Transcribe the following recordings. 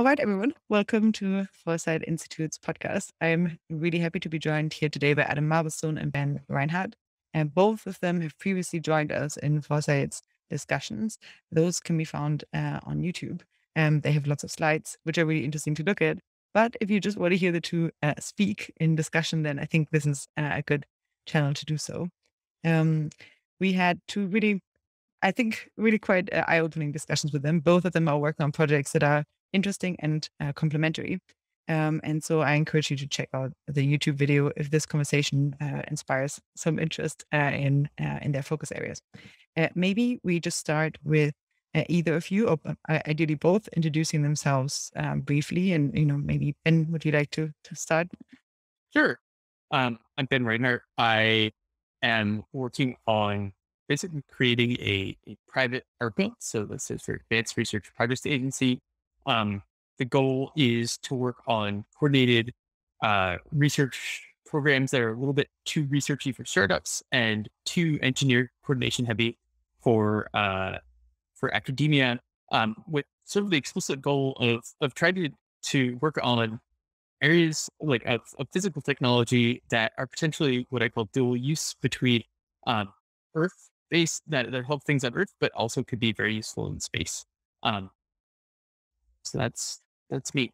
All right, everyone. Welcome to Foresight Institute's podcast. I'm really happy to be joined here today by Adam Marblestone and Ben Reinhardt. And both of them have previously joined us in Foresight's discussions. Those can be found uh, on YouTube. And they have lots of slides, which are really interesting to look at. But if you just want to hear the two uh, speak in discussion, then I think this is uh, a good channel to do so. Um, we had two really, I think, really quite uh, eye opening discussions with them. Both of them are working on projects that are interesting and uh, complementary. Um, and so I encourage you to check out the YouTube video if this conversation uh, inspires some interest uh, in uh, in their focus areas. Uh, maybe we just start with uh, either of you, or ideally both, introducing themselves um, briefly, and you know maybe Ben, would you like to to start? Sure. Um, I'm Ben Reinhardt. I am working on basically creating a, a private ARPA. So this is for Advanced Research Privacy Agency um, the goal is to work on coordinated uh, research programs that are a little bit too researchy for startups and too engineer coordination heavy for uh, for academia, um, with sort of the explicit goal of of trying to to work on areas like of, of physical technology that are potentially what I call dual use between um, Earth based that, that help things on Earth, but also could be very useful in space. Um, so that's that's me.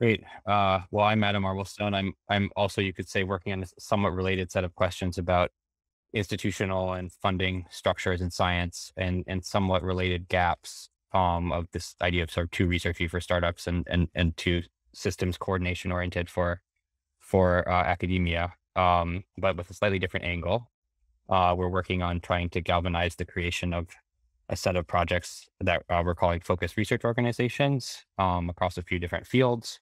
Great. Uh, well, I'm Adam Marblestone. I'm I'm also you could say working on a somewhat related set of questions about institutional and funding structures in science and and somewhat related gaps um, of this idea of sort of too researchy for startups and and and two systems coordination oriented for for uh, academia, um, but with a slightly different angle. Uh, we're working on trying to galvanize the creation of a set of projects that uh, we're calling focused research organizations um, across a few different fields,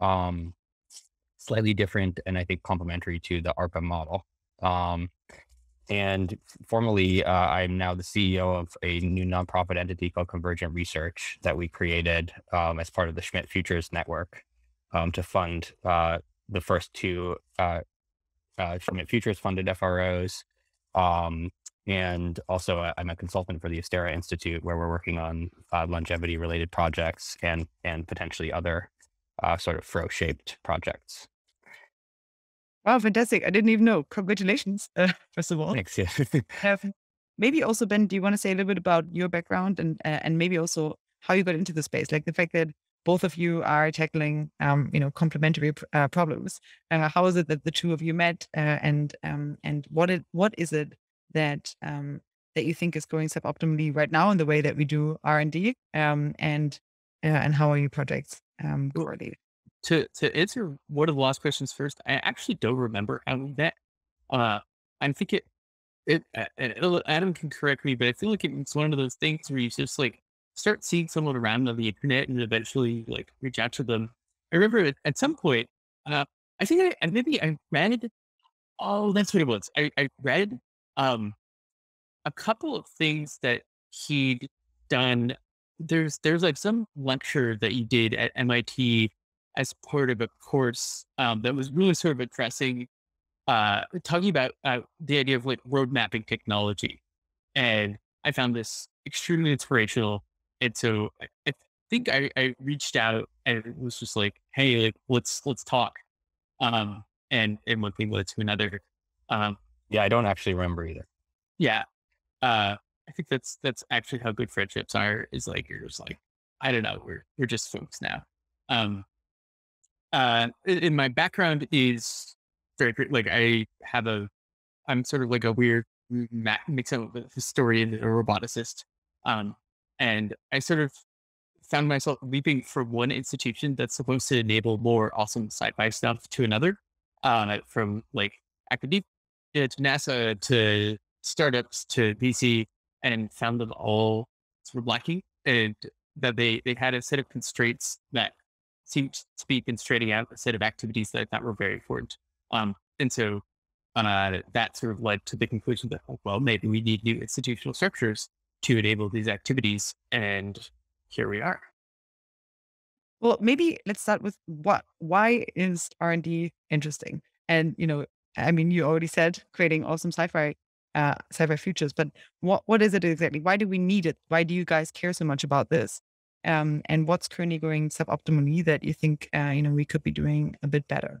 um, slightly different and I think complementary to the ARPA model. Um, and formally, uh, I'm now the CEO of a new nonprofit entity called Convergent Research that we created um, as part of the Schmidt Futures Network um, to fund uh, the first two uh, uh Schmidt Futures funded FROs um, and also, I'm a consultant for the Astera Institute, where we're working on uh, longevity related projects and, and potentially other uh, sort of fro shaped projects. Wow, fantastic. I didn't even know. Congratulations, uh, first of all. Thanks. Yeah. Maybe also, Ben, do you want to say a little bit about your background and, uh, and maybe also how you got into the space? Like the fact that both of you are tackling, um, you know, complementary uh, problems. Uh, how is it that the two of you met, uh, and um, and what it what is it that um, that you think is going suboptimally right now in the way that we do R and D, um, and uh, and how are your projects um, correlated? To to answer one of the last questions first, I actually don't remember how we met. Uh, I think it, it, it Adam can correct me, but I feel like it's one of those things where you just like start seeing someone around on the internet and eventually like reach out to them. I remember at some point, uh, I think I, maybe I read. Oh, that's what it was. I, I read um, a couple of things that he'd done. There's there's like some lecture that you did at MIT as part of a course um, that was really sort of addressing, uh, talking about uh, the idea of like road mapping technology, and I found this extremely inspirational. And so I, I think I, I reached out and it was just like, hey, like, let's let's talk. Um, and and one thing led to another. Um, yeah, I don't actually remember either. Yeah. Uh, I think that's that's actually how good friendships are. Is like you're just like, I don't know, we're we're just folks now. Um, uh, in my background is very like I have a, I'm sort of like a weird mix of a historian and a roboticist. Um, and I sort of found myself leaping from one institution that's supposed to enable more awesome sci-fi stuff to another, uh, from like academia to NASA to startups to VC and found them all sort of lacking and that they, they had a set of constraints that seemed to be constraining out a set of activities that I thought were very important. Um, and so uh, that sort of led to the conclusion that, well, maybe we need new institutional structures to enable these activities. And here we are. Well, maybe let's start with what, why is R&D interesting? And, you know, I mean, you already said creating awesome sci-fi uh, sci-fi futures, but what what is it exactly? Why do we need it? Why do you guys care so much about this? Um, and what's currently going suboptimally that you think uh, you know we could be doing a bit better?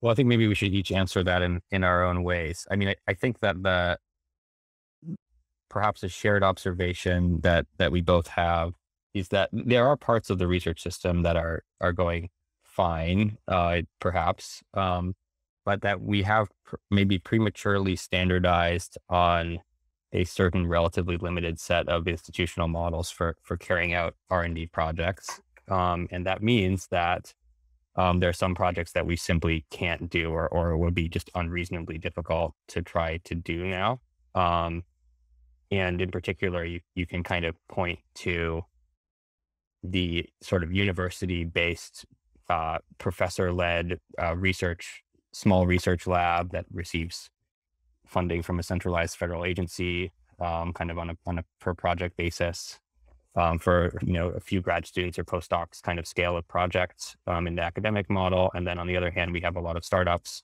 Well, I think maybe we should each answer that in, in our own ways. I mean, I, I think that the perhaps a shared observation that that we both have is that there are parts of the research system that are are going fine, uh, perhaps, um, but that we have pr- maybe prematurely standardized on a certain relatively limited set of institutional models for for carrying out R and D projects, um, and that means that um, there are some projects that we simply can't do or, or would be just unreasonably difficult to try to do now. Um, and in particular, you, you can kind of point to the sort of university based uh, professor led uh, research, small research lab that receives funding from a centralized federal agency, um, kind of on a, on a per project basis um, for you know a few grad students or postdocs kind of scale of projects um, in the academic model. And then on the other hand we have a lot of startups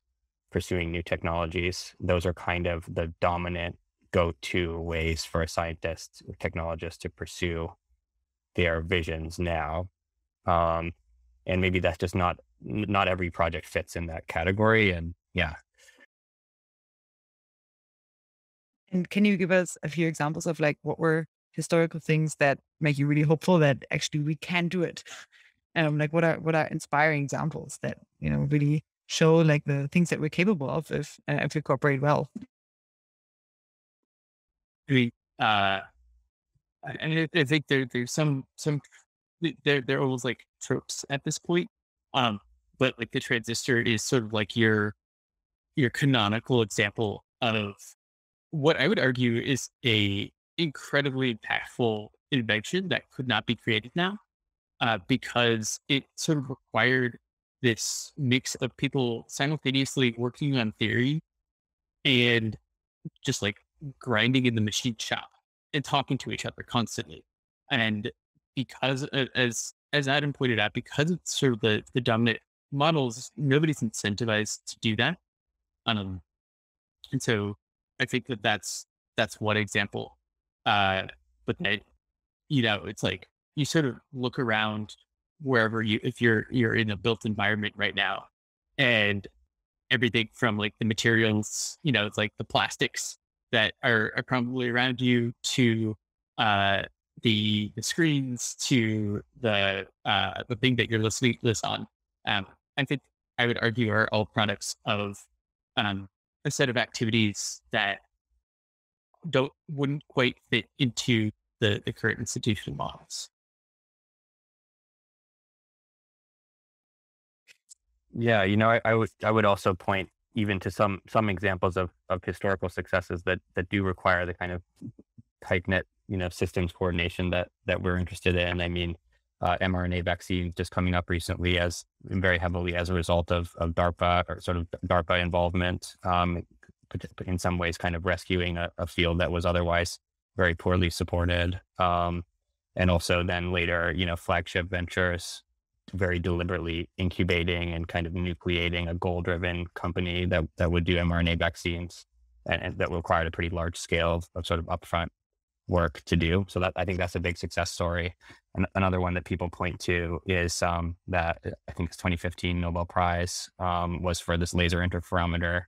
pursuing new technologies. Those are kind of the dominant go-to ways for a scientist or technologist to pursue their visions now um, and maybe that's just not not every project fits in that category and yeah and can you give us a few examples of like what were historical things that make you really hopeful that actually we can do it? Um, like what are what are inspiring examples that you know really show like the things that we're capable of if uh, if we cooperate well? I mean, uh, and I, think there there's some some they're they're almost like tropes at this point. Um, but like the transistor is sort of like your your canonical example of what I would argue is a incredibly impactful invention that could not be created now uh, because it sort of required this mix of people simultaneously working on theory and just like grinding in the machine shop and talking to each other constantly. And because, as as Adam pointed out, because it's sort of the the dominant models, nobody's incentivized to do that. Um, and so I think that that's that's one example uh, but that, you know, it's like you sort of look around wherever you, if you're, you're in a built environment right now and everything from like the materials, you know, it's like the plastics that are, are probably around you to, uh, the, the screens to the, uh, the thing that you're listening this on. Um, I think I would argue are all products of, um, a set of activities that don't wouldn't quite fit into the, the current institutional models. Yeah, you know, I, I would I would also point even to some some examples of of historical successes that that do require the kind of tight knit you know systems coordination that that we're interested in. I mean, uh, mRNA vaccine just coming up recently as very heavily as a result of of DARPA or sort of DARPA involvement. Um, in some ways kind of rescuing a, a field that was otherwise very poorly supported. Um, and also then later, you know, flagship ventures very deliberately incubating and kind of nucleating a goal driven company that, that would do mRNA vaccines and, and, that required a pretty large scale of, of, sort of upfront work to do. So that I think that's a big success story. And another one that people point to is um, that I think it's 2015 Nobel Prize um, was for this laser interferometer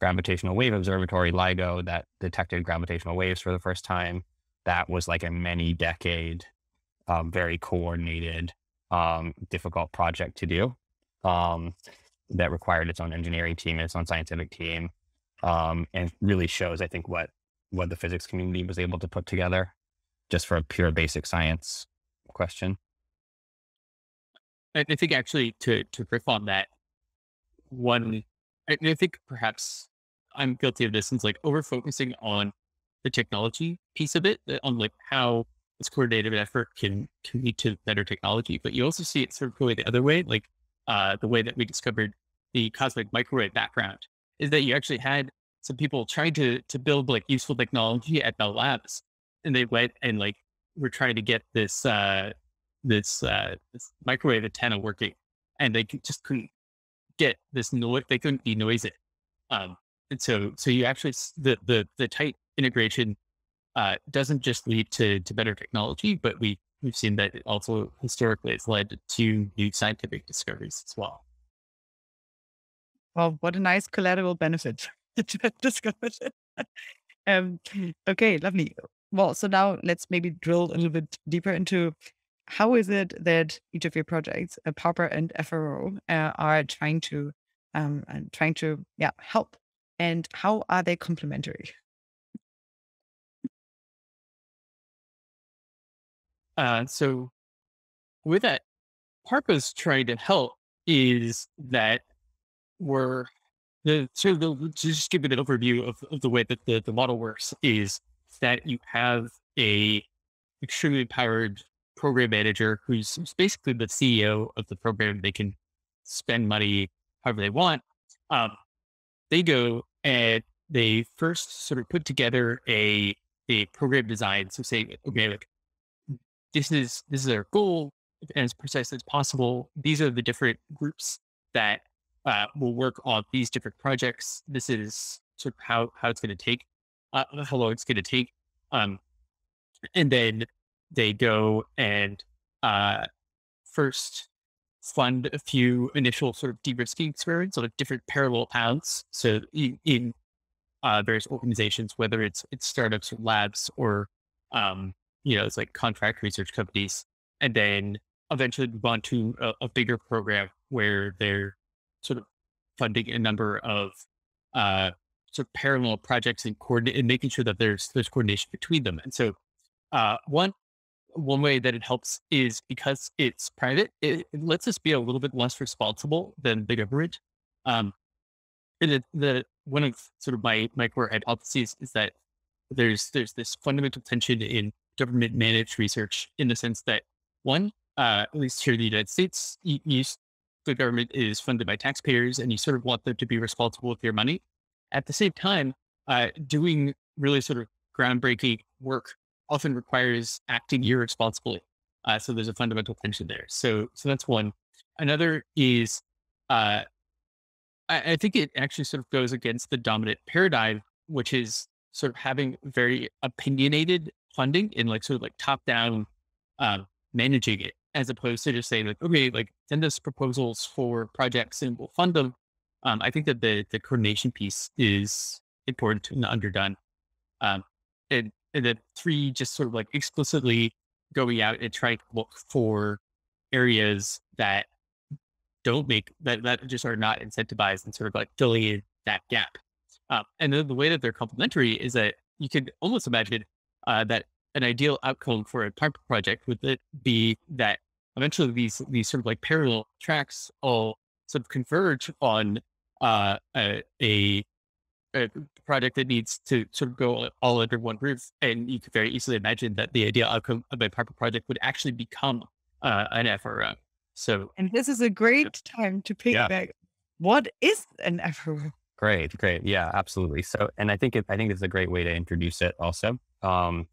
gravitational wave observatory, LIGO, that detected gravitational waves for the first time. That was like a many decade, um, very coordinated, um, difficult project to do um, that required its own engineering team and its own scientific team. Um, and really shows, I think, what what the physics community was able to put together just for a pure basic science question. I think actually to to riff on that, one I think perhaps I'm guilty of this since like over focusing on the technology piece of it, uh, on like how this coordinated effort can can lead to better technology. But you also see it sort of go the other way, like uh, the way that we discovered the cosmic microwave background is that you actually had some people trying to to build like useful technology at Bell Labs, and they went and like were trying to get this uh, this uh, this microwave antenna working, and they just couldn't get this noise. They couldn't denoise it. Um, and so, so you actually the the the tight integration uh, doesn't just lead to, to better technology, but we, we've seen that it also historically has led to new scientific discoveries as well. Well, what a nice collateral benefit to discovered. um, okay, lovely. Well, so now let's maybe drill a little bit deeper into how is it that each of your projects, uh, PARPA and FRO, uh, are trying to um, and trying to yeah help, and how are they complementary? Uh, so with that, PARPA's trying to help is that we're the so the, just give it an overview of, of the way that the, the model works is that you have a extremely powered program manager who's basically the CEO of the program. They can spend money however they want. Um, they go and they first sort of put together a a program design. So say, okay, like this is this is our goal and as precise as possible. These are the different groups that uh, will work on these different projects. This is sort of how how it's going to take, uh, how long it's going to take. Um, and then they go and uh, first fund a few initial sort of de-risking experiments on different parallel paths. So in, in uh, various organizations, whether it's it's startups or labs or um, you know, it's like contract research companies, and then eventually move on to a, a bigger program where they're sort of funding a number of uh, sort of parallel projects and coordinate and making sure that there's there's coordination between them. And so uh, one one way that it helps is because it's private, it, it, lets us be a little bit less responsible than the government. Um, and it, the one of sort of my my core hypotheses is that there's there's this fundamental tension in government managed research in the sense that one, uh, at least here in the United States, you, you, the government is funded by taxpayers, and you sort of want them to be responsible with your money. At the same time, uh, doing really sort of groundbreaking work often requires acting irresponsibly. Uh, so there's a fundamental tension there. So so that's one. Another is uh, I, I, think it actually sort of goes against the dominant paradigm, which is sort of having very opinionated funding and like sort of like top down um, managing it, as opposed to just saying like, okay, like send us proposals for projects and we'll fund them. Um, I think that the the coordination piece is important and underdone. Um, and and then three, just sort of like explicitly going out and trying to look for areas that don't make that that just are not incentivized and sort of like filling in that gap. Um, and then the way that they're complementary is that you could almost imagine uh, that an ideal outcome for a PARPA project would be that eventually these these sort of like parallel tracks all sort of converge on uh, a, a a project that needs to sort of go all under one roof. And you could very easily imagine that the ideal outcome of a PARPA project would actually become uh, an FRO. So, and this is a great time to pick yeah. back. What is an FRO? Great, great, yeah, absolutely. So, and I think it, I think it's a great way to introduce it also, um,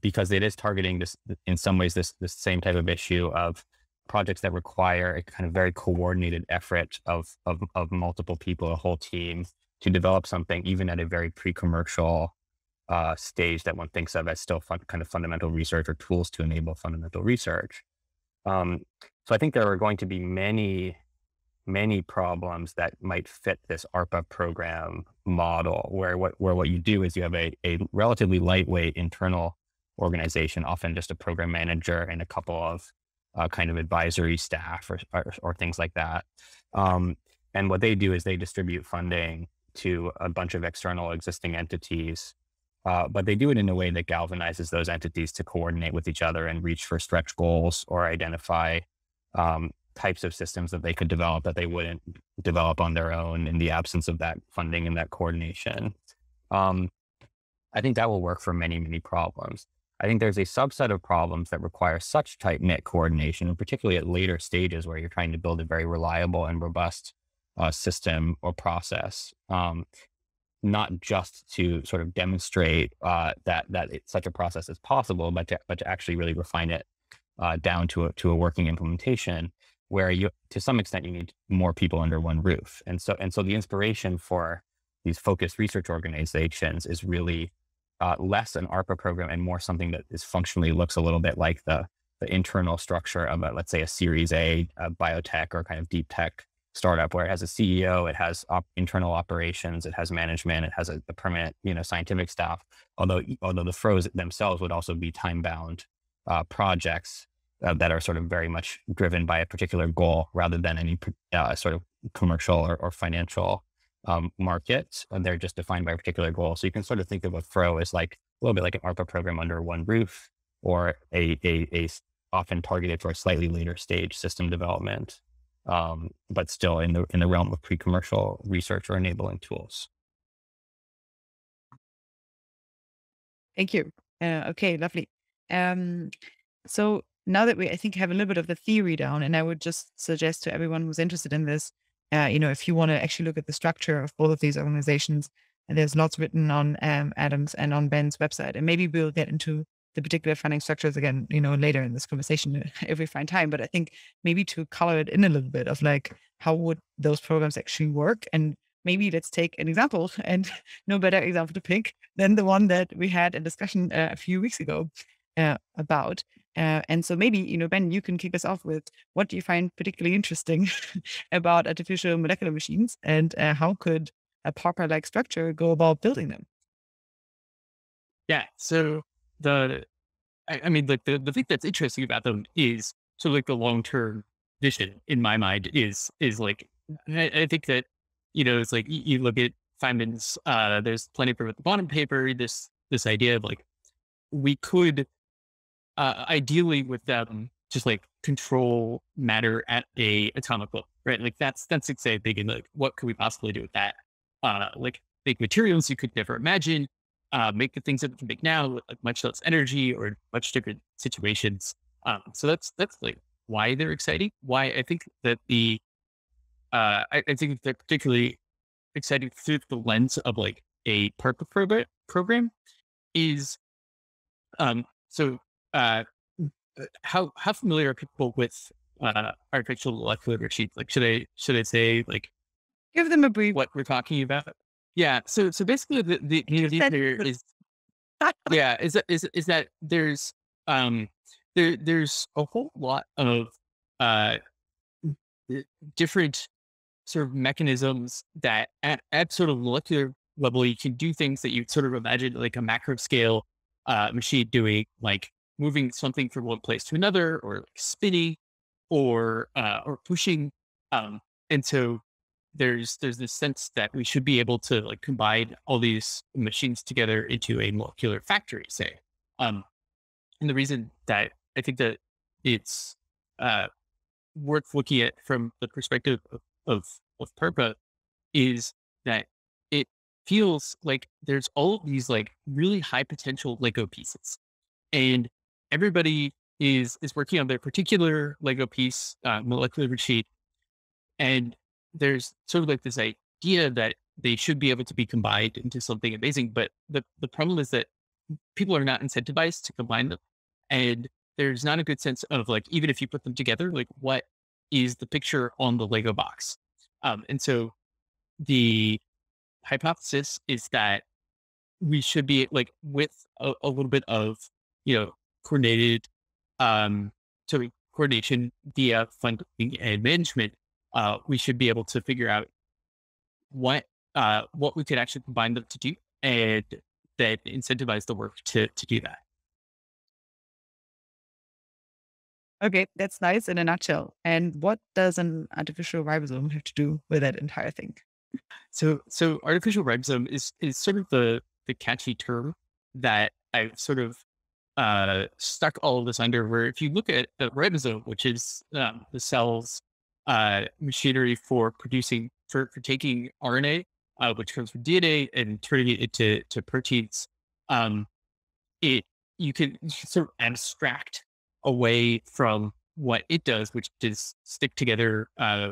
because it is targeting this in some ways this this same type of issue of projects that require a kind of very coordinated effort of of, of multiple people, a whole team to develop something, even at a very pre-commercial uh, stage that one thinks of as still fun, kind of fundamental research or tools to enable fundamental research. Um, so I think there are going to be many, many problems that might fit this ARPA program model, where what where what you do is you have a, a relatively lightweight internal organization, often just a program manager and a couple of uh, kind of advisory staff or, or, or things like that. Um, and what they do is they distribute funding to a bunch of external existing entities. Uh, but they do it in a way that galvanizes those entities to coordinate with each other and reach for stretch goals or identify um, types of systems that they could develop that they wouldn't develop on their own in the absence of that funding and that coordination. Um, I think that will work for many, many problems. I think there's a subset of problems that require such tight knit coordination, and particularly at later stages where you're trying to build a very reliable and robust uh, system or process, um, not just to sort of demonstrate uh, that that it, such a process is possible, but to, but to actually really refine it uh, down to a to a working implementation, where you to some extent you need more people under one roof, and so and so the inspiration for these focused research organizations is really uh, less an ARPA program and more something that is functionally looks a little bit like the the internal structure of a, let's say a Series A, a biotech or kind of deep tech startup, where it has a CEO, it has op- internal operations, it has management, it has a, a, permanent you know scientific staff. Although although the FROs themselves would also be time bound uh, projects uh, that are sort of very much driven by a particular goal rather than any uh, sort of commercial or, or financial um, market. And they're just defined by a particular goal. So you can sort of think of a FRO as like a little bit like an ARPA program under one roof or a, a, a often targeted for a slightly later stage system development, um, but still in the, in the realm of pre-commercial research or enabling tools. Thank you. Uh, okay, lovely. Um, so now that we, I think, have a little bit of the theory down, and I would just suggest to everyone who's interested in this, uh, you know, if you want to actually look at the structure of both of these organizations, and there's lots written on um, Adam's and on Ben's website, and maybe we'll get into the particular funding structures again, you know, later in this conversation if we find time. But I think maybe to color it in a little bit of like how would those programs actually work, and maybe let's take an example, and no better example to pick than the one that we had a discussion uh, a few weeks ago uh, about. Uh, and so maybe, you know, Ben, you can kick us off with what do you find particularly interesting about artificial molecular machines and uh, how could a PARPA like structure go about building them? Yeah. So the, I, I, mean, like the, the thing that's interesting about them is of like the long term vision in my mind is, is like, I, I, think that, you know, it's like you, you look at Feynman's, uh, there's plenty of at the bottom paper, this, this idea of like, we could uh, ideally with them just like control matter at a atomic level, right? Like that's that's exciting. Thinking like, what could we possibly do with that? Uh, like make materials you could never imagine, uh, make the things that we can make now with like much less energy or much different situations. Um, so that's that's like why they're exciting. Why I think that the uh, I, I think they're particularly exciting through the lens of like a PARPA program program is um so uh, uh, how how familiar are people with uh, artificial molecular machines? Like, should I should I say like give them a brief what we're talking about? Yeah. So so basically, the the, the idea there is yeah is that is is that there's um there there's a whole lot of uh different sort of mechanisms that at, at sort of molecular level you can do things that you sort of imagine like a macro scale uh, machine doing like moving something from one place to another or like spinning or uh, or pushing um, and so there's there's this sense that we should be able to like combine all these machines together into a molecular factory say um, and the reason that i think that it's uh, worth looking at from the perspective of, of, of is that it feels like there's all of these like really high potential Lego pieces. And everybody is is working on their particular Lego piece, uh, molecular machine, and there's sort of like this idea that they should be able to be combined into something amazing. But the the problem is that people are not incentivized to combine them, and there's not a good sense of like even if you put them together, like what is the picture on the Lego box, um, and so the hypothesis is that we should be like with a, a little bit of you know coordinated um, so coordination via funding and management, uh, we should be able to figure out what uh, what we could actually combine them to do and then incentivize the work to to do that. Okay, that's nice in a nutshell. And what does an artificial ribosome have to do with that entire thing? So, so artificial ribosome is is sort of the the catchy term that I've sort of uh, stuck all of this under where if you look at the ribosome, which is um, the cell's uh, machinery for producing, for, for taking RNA, uh, which comes from DNA and turning it into to proteins, um, it you can sort of abstract away from what it does, which is stick together uh,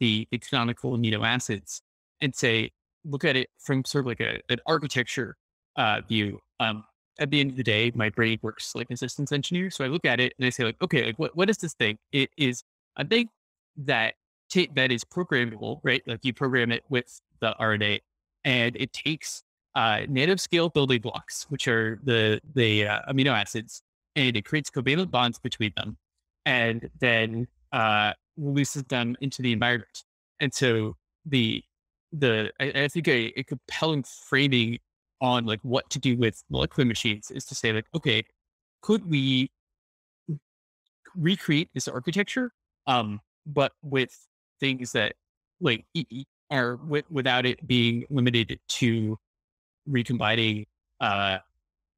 the, the canonical amino acids and say, look at it from sort of like a, an architecture uh, view. Um, at the end of the day, my brain works like a systems engineer. So I look at it and I say, like, okay, like what, what is this thing? It is a thing that t- that is programmable, right? Like you program it with the RNA and it takes uh, scale building blocks, which are the the uh, amino acids, and it creates covalent bonds between them, and then uh, releases them into the environment. And so the the I, I think a, a, compelling framing on like what to do with molecular machines is to say like, okay, could we recreate this architecture, um, but with things that like are without it being limited to recombining uh,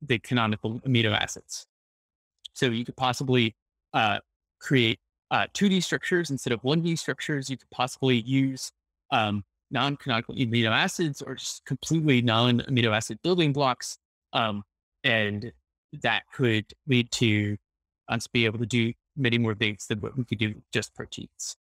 the canonical amino acids. So you could possibly uh, create uh, 2D structures instead of 1D structures. You could possibly use um, non-canonical amino acids or just completely non-amino acid building blocks. Um, and that could lead to us being able to do many more things than what we could do just proteins.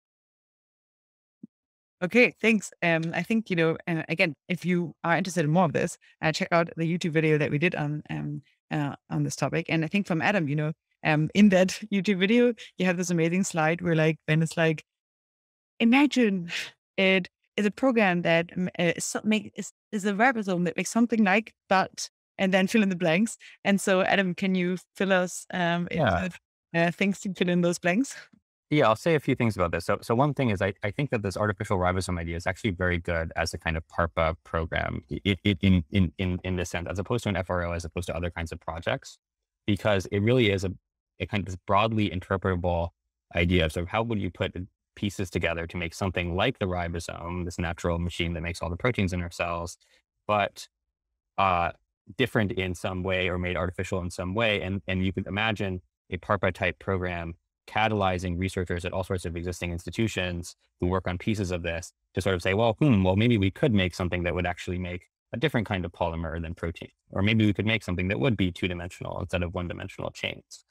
Okay, thanks. Um, I think you know. and again, if you are interested in more of this, uh, check out the YouTube video that we did on um uh, on this topic. And I think from Adam, you know, um, in that YouTube video, you have this amazing slide where like Ben is like, imagine it is a program that uh, is, make, is, is a ribosome that makes something like but and then fill in the blanks. And so, Adam, can you fill us um, yeah. with uh, things to fill in those blanks? Yeah, I'll say a few things about this. So, so one thing is I, I think that this artificial ribosome idea is actually very good as a kind of PARPA program it, it, in, in, in, in this sense, as opposed to an FRO, as opposed to other kinds of projects, because it really is a, a kind of broadly interpretable idea of sort of how would you put pieces together to make something like the ribosome, this natural machine that makes all the proteins in our cells, but uh, different in some way or made artificial in some way. And, and you could imagine a PARPA type program catalyzing researchers at all sorts of existing institutions who work on pieces of this to sort of say, well, hmm, well, maybe we could make something that would actually make a different kind of polymer than protein, or maybe we could make something that would be two dimensional instead of one dimensional chains.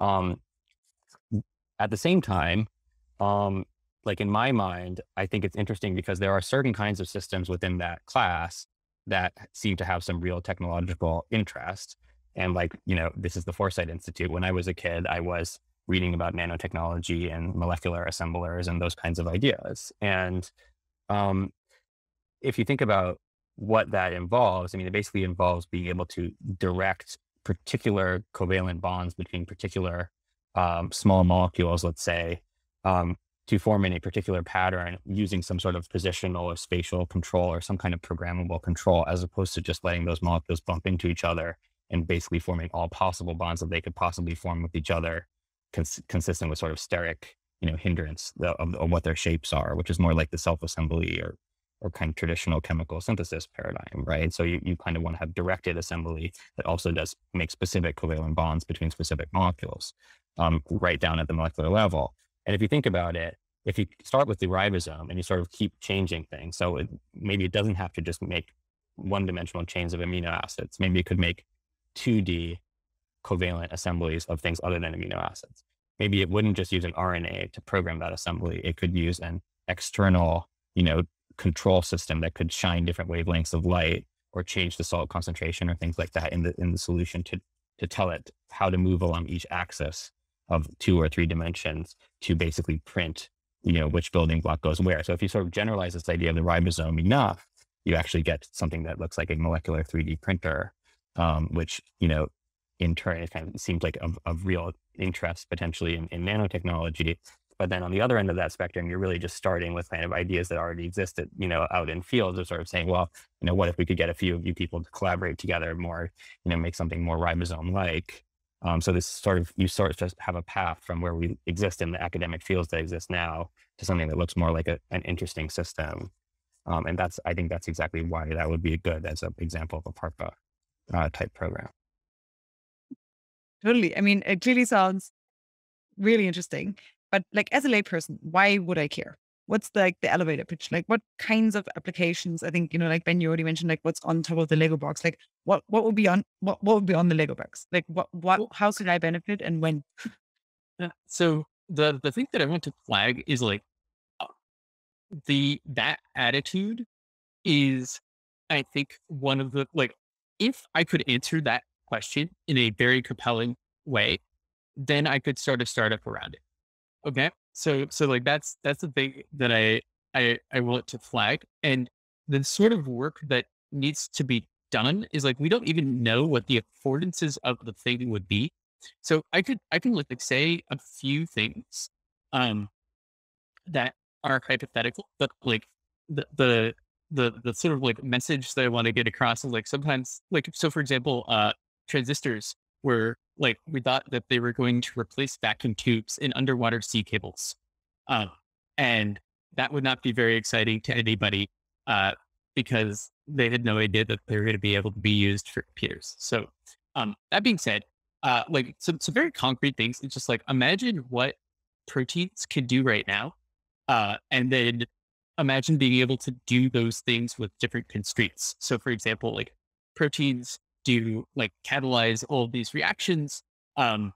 Um, at the same time, um, like in my mind, I think it's interesting because there are certain kinds of systems within that class that seem to have some real technological interest. And like, you know, this is the Foresight Institute. When I was a kid, I was reading about nanotechnology and molecular assemblers and those kinds of ideas. And um, if you think about what that involves, I mean, it basically involves being able to direct particular covalent bonds between particular um, small molecules, let's say, um, to form in a particular pattern using some sort of positional or spatial control or some kind of programmable control, as opposed to just letting those molecules bump into each other and basically forming all possible bonds that they could possibly form with each other cons- consistent with sort of steric, you know, hindrance of, of, what their shapes are, which is more like the self-assembly or or kind of traditional chemical synthesis paradigm, right? So you, you kind of want to have directed assembly that also does make specific covalent bonds between specific molecules, um, right down at the molecular level. And if you think about it, if you start with the ribosome and you sort of keep changing things, so it, maybe it doesn't have to just make one dimensional chains of amino acids. Maybe it could make 2D covalent assemblies of things other than amino acids. Maybe it wouldn't just use an RNA to program that assembly. It could use an external, you know, control system that could shine different wavelengths of light or change the salt concentration or things like that in the in the solution to to tell it how to move along each axis of two or three dimensions to basically print, you know, which building block goes where. So if you sort of generalize this idea of the ribosome enough, you actually get something that looks like a molecular 3D printer, um, which, you know, in turn, it kind of seems like of, of real interest potentially in, in nanotechnology. But then on the other end of that spectrum, you're really just starting with kind of ideas that already existed, you know, out in fields of sort of saying, well, you know, what if we could get a few of you people to collaborate together more, you know, make something more ribosome-like. Um, so this sort of, you sort of just have a path from where we exist in the academic fields that exist now to something that looks more like a, an interesting system. Um, and that's, I think that's exactly why that would be a good as an example of a PARPA uh, type program. Totally. I mean, it clearly sounds really interesting. But like as a layperson, why would I care? What's the, like the elevator pitch? Like what kinds of applications? I think, you know, like Ben, you already mentioned like what's on top of the Lego box. Like what what would be on what what would be on the Lego box? Like what what how should I benefit and when? Yeah. So the the thing that I want to flag is like uh, the that attitude is I think one of the like if I could answer that question in a very compelling way, then I could sort of start a startup around it. Okay. So, so like that's, that's the thing that I, I, I want to flag. And the sort of work that needs to be done is like we don't even know what the affordances of the thing would be. So I could I can like say a few things um that are hypothetical, but like the the the the sort of like message that I want to get across is like sometimes like so for example, uh transistors were like we thought that they were going to replace vacuum tubes in underwater sea cables. Um and that would not be very exciting to anybody uh because they had no idea that they were going to be able to be used for computers. So um that being said, uh like some some very concrete things. It's just like imagine what proteins can do right now. Uh and then imagine being able to do those things with different constraints. So, for example, like proteins do like catalyze all these reactions, um,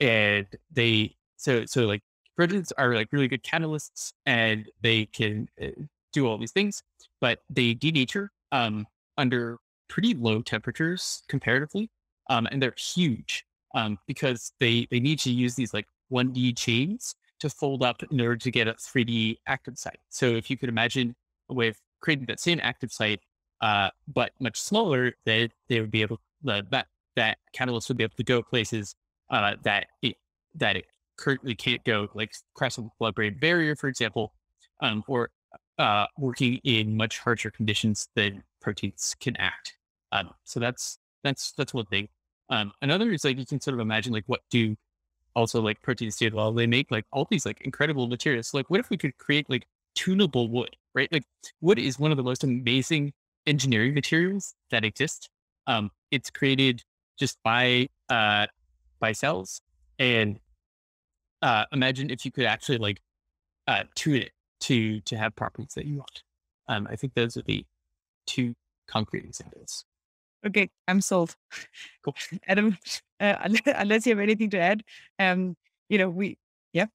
and they so so like proteins are like really good catalysts, and they can uh, do all these things, but they denature um, under pretty low temperatures comparatively, um, and they're huge um, because they they need to use these like 1D chains to fold up in order to get a 3D active site. So if you could imagine a way of creating that same active site, uh, but much smaller, that they would be able uh, that that catalyst would be able to go places uh, that it that it currently can't go, like crossing the blood-brain barrier, for example, um, or uh, working in much harsher conditions than proteins can act. Um, so that's that's that's one thing. Um, another is like you can sort of imagine like what do also like protein steel well they make like all these like incredible materials like what if we could create like tunable wood right like wood is one of the most amazing engineering materials that exist um it's created just by uh by cells and uh imagine if you could actually like uh tune it to to have properties that you want um i think those would be two concrete examples Okay, I'm sold. Cool. Adam, uh, unless you have anything to add, um, you know, we, yeah.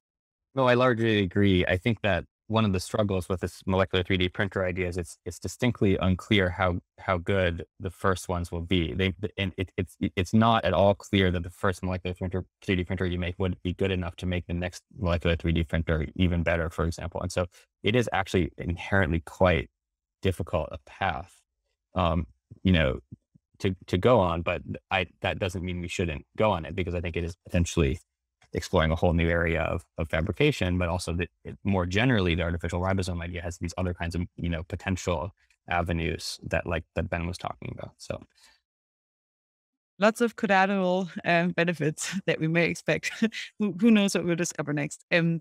No, I largely agree. I think that one of the struggles with this molecular 3D printer idea is it's it's distinctly unclear how how good the first ones will be. They and it, it's it's not at all clear that the first molecular printer 3D printer you make would be good enough to make the next molecular 3D printer even better, for example. And so it is actually inherently quite difficult a path. Um, you know, to to go on, but I that doesn't mean we shouldn't go on it because I think it is potentially exploring a whole new area of, of fabrication, but also that more generally, the artificial ribosome idea has these other kinds of you know potential avenues that like that Ben was talking about. So lots of collateral um, benefits that we may expect. who, who, knows what we'll discover next? Um,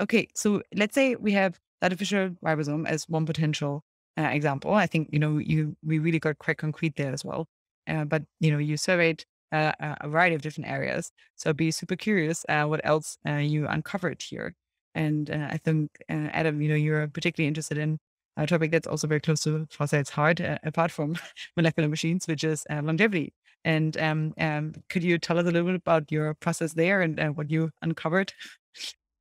okay, so let's say we have artificial ribosome as one potential uh, example. I think you know you we really got quite concrete there as well. Uh, but you know you surveyed uh, a variety of different areas, so be super curious uh, what else uh, you uncovered here. And uh, I think Adam, you know you're particularly interested in a topic that's also very close to Foresight's heart, apart from molecular machines, which is longevity. And um, um, could you tell us a little bit about your process there and what you uncovered?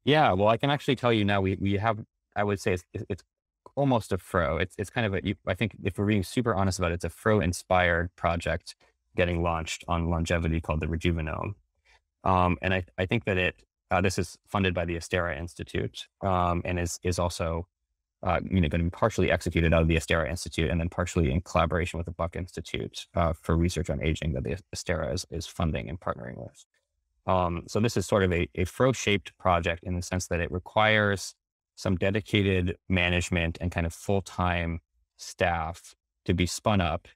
Yeah, well, I can actually tell you now. We we have, I would say, it's, it's almost a fro. It's it's kind of a. I think if we're being super honest about it, it's a fro inspired project getting launched on longevity called the Rejuvenome. Um, and I, I think that it uh, this is funded by the Astera Institute um, and is is also uh, you know going to be partially executed out of the Astera Institute and then partially in collaboration with the Buck Institute uh, for research on aging that the Astera is, is funding and partnering with. Um, so this is sort of a, a fro shaped project in the sense that it requires some dedicated management and kind of full time staff to be spun up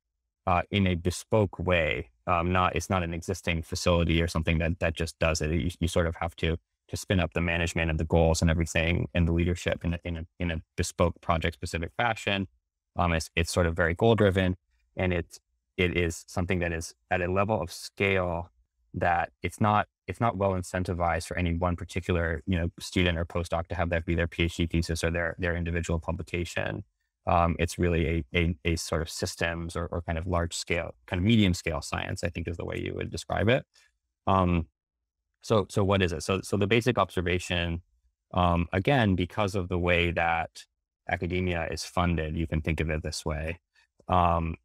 uh, in a bespoke way. Um, not it's not an existing facility or something that that just does it. You, you sort of have to to spin up the management and the goals and everything and the leadership in a, in a, in a bespoke project specific fashion. Um, it's, it's sort of very goal driven and it's, it is something that is at a level of scale that it's not it's not well incentivized for any one particular you know student or postdoc to have that be their PhD thesis or their their individual publication. Um, it's really a, a, a sort of systems or, or, kind of large scale, kind of medium scale science. I think is the way you would describe it. Um, so so what is it? So so the basic observation, um, again, because of the way that academia is funded, you can think of it this way, um,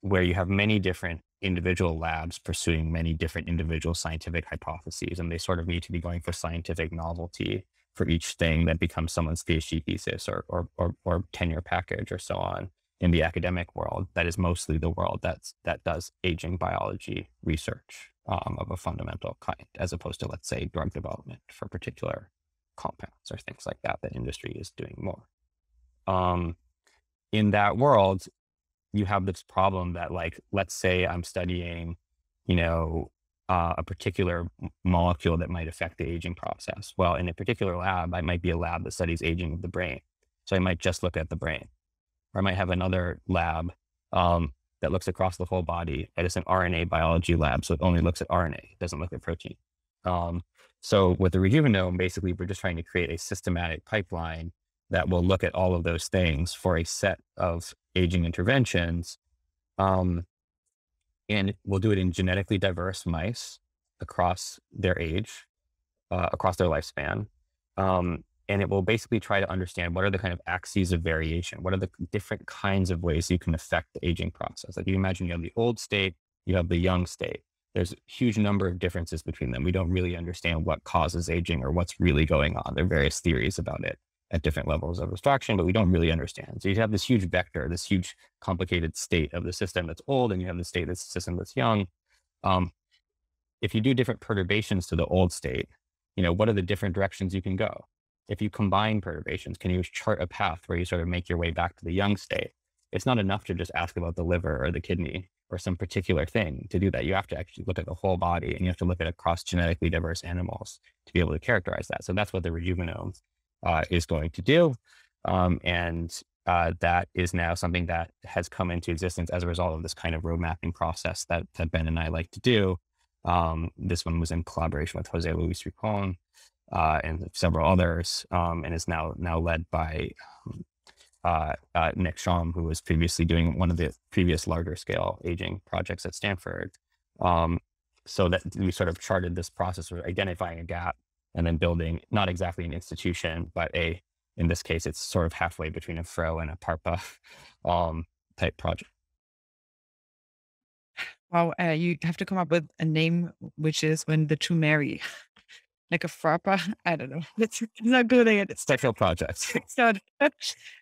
where you have many different individual labs pursuing many different individual scientific hypotheses, and they sort of need to be going for scientific novelty for each thing that becomes someone's PhD thesis or or or, or tenure package or so on. in the academic world that is mostly the world that's that does aging biology research um, of a fundamental kind, as opposed to let's say drug development for particular compounds or things like that that industry is doing more. Um, in that world, you have this problem that like let's say I'm studying, you know, uh, a particular molecule that might affect the aging process. Well, in a particular lab, I might be a lab that studies aging of the brain. So I might just look at the brain. Or I might have another lab um, that looks across the whole body. It is an RNA biology lab. So it only looks at RNA, it doesn't look at protein. Um, so with the Rejuvenome, basically, we're just trying to create a systematic pipeline that will look at all of those things for a set of aging interventions um, and we'll do it in genetically diverse mice across their age, uh, across their lifespan. Um, and it will basically try to understand what are the kind of axes of variation, what are the different kinds of ways you can affect the aging process. Like you imagine you have the old state, you have the young state. There's a huge number of differences between them. We don't really understand what causes aging or what's really going on. There are various theories about it at different levels of abstraction, but we don't really understand. So you have this huge vector, this huge complicated state of the system that's old, and you have the state that's system that's young. Um, if you do different perturbations to the old state, you know, what are the different directions you can go? If you combine perturbations, can you chart a path where you sort of make your way back to the young state? It's not enough to just ask about the liver or the kidney or some particular thing to do that. You have to actually look at the whole body and you have to look at across genetically diverse animals to be able to characterize that. So that's what the rejuvenome uh, is going to do. Um, and uh, that is now something that has come into existence as a result of this kind of road mapping process that, that Ben and I like to do. Um, this one was in collaboration with Jose Luis Ricon uh, and several others, um, and is now now led by um, uh, uh, Nick Schaum, who was previously doing one of the previous larger scale aging projects at Stanford. Um, so that we sort of charted this process of identifying a gap and then building not exactly an institution, but a in this case, it's sort of halfway between a FRO and a PARPA um, type project. Wow, uh, you have to come up with a name which is when the two marry like a frappa. I don't know. It's, it's not good at it. Special projects. it's not.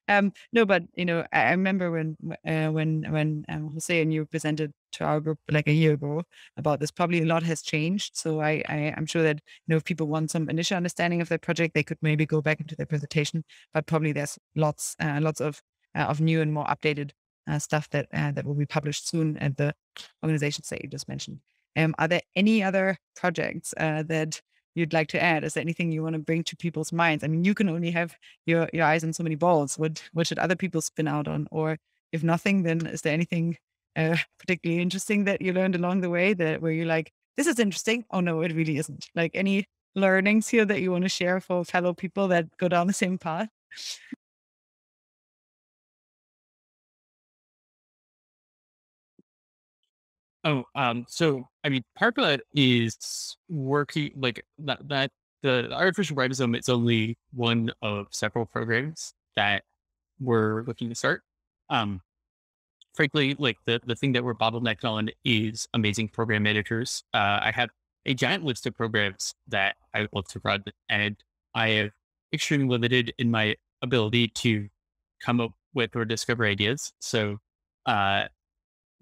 um, no, but you know, I, I remember when uh, when when um, Jose and you presented to our group like a year ago about this. Probably a lot has changed. So I, I am sure that you know if people want some initial understanding of that project, they could maybe go back into their presentation. But probably there's lots uh, lots of uh, of new and more updated uh, stuff that uh, that will be published soon at the organizations that you just mentioned. Um, are there any other projects uh, that you'd like to add? Is there anything you want to bring to people's minds? I mean, you can only have your, your eyes on so many balls. What what should other people spin out on? Or if nothing, then is there anything uh, particularly interesting that you learned along the way that where you're like, this is interesting? Oh no, it really isn't. Like any learnings here that you want to share for fellow people that go down the same path? Oh, um, so I mean, PARPA is working like that. That the artificial ribosome is only one of several programs that we're looking to start. Um, frankly, like the the thing that we're bottlenecked on is amazing program editors. Uh, I have a giant list of programs that I would love to run, and I am extremely limited in my ability to come up with or discover ideas. So, uh,